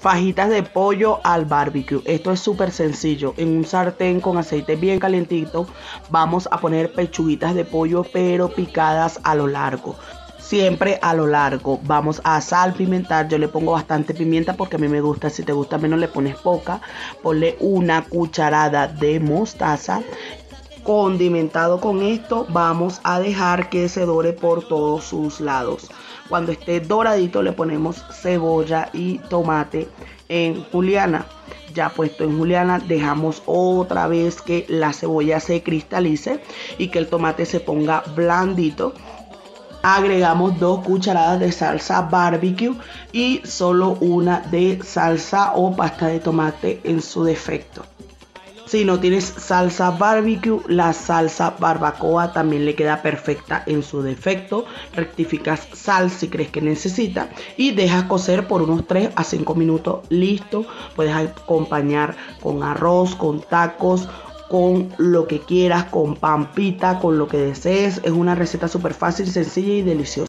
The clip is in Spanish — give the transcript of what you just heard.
fajitas de pollo al barbecue. Esto es súper sencillo. En un sartén con aceite bien calientito vamos a poner pechuguitas de pollo pero picadas a lo largo. Siempre a lo largo. Vamos a salpimentar. Yo le pongo bastante pimienta porque a mí me gusta. Si te gusta menos le pones poca. Ponle una cucharada de mostaza condimentado con esto vamos a dejar que se dore por todos sus lados cuando esté doradito le ponemos cebolla y tomate en juliana. Ya puesto en juliana dejamos otra vez que la cebolla se cristalice y que el tomate se ponga blandito. Agregamos dos cucharadas de salsa barbecue y solo una de salsa o pasta de tomate en su defecto. Si no tienes salsa barbecue, la salsa barbacoa también le queda perfecta en su defecto. Rectificas sal si crees que necesita y dejas cocer por unos 3 a 5 minutos. Listo. Puedes acompañar con arroz, con tacos con lo que quieras, con pampita, con lo que desees. Es una receta súper fácil, sencilla y deliciosa.